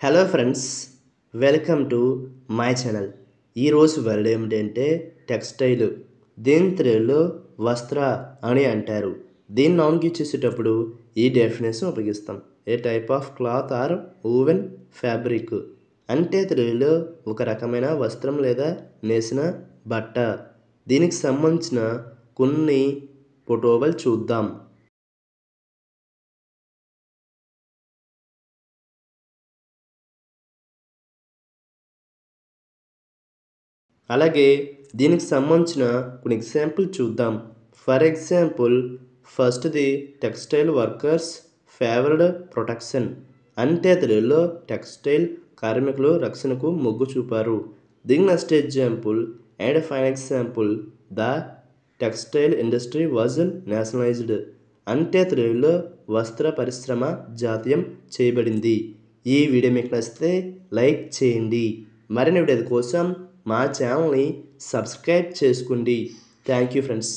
Hello friends welcome to my channel ఈరోజు word ఏమిటంటే textile దీని తెలుగులో వస్త్ర అని అంటారు. దీన్ని నౌన్కి చేసేటప్పుడు ఈ డెఫినేషన్ ఉపయోగిస్తాం. A type of cloth or woven fabric అంటే తెలుగులో ఒక రకమైన వస్త్రం లేదా నేసిన బట్ట. దీనికి సంబంధించిన కొన్ని ఫోటోలు చూద్దాం. అలాగే దీనికి సంబంధించిన కొన్ని ఎగ్జాంపుల్ చూద్దాం. ఫర్ ఎగ్జాంపుల్ ఫస్ట్ది టెక్స్టైల్ వర్కర్స్ ఫేవర్డ్ ప్రొటెక్షన్ అంటే తెలుగులో టెక్స్టైల్ కార్మికులు రక్షణకు మొగ్గు చూపారు. దీని next example and fine example the textile industry was nationalised అంటే తెలుగులో వస్త్ర పరిశ్రమ జాతీయం చేయబడింది. ఈ వీడియో మీకు నచ్చితే లైక్ చేయండి. మరిన్ని వీడియో కోసం మా ఛానల్ని సబ్స్క్రైబ్ చేసుకోండి. Thank you friends.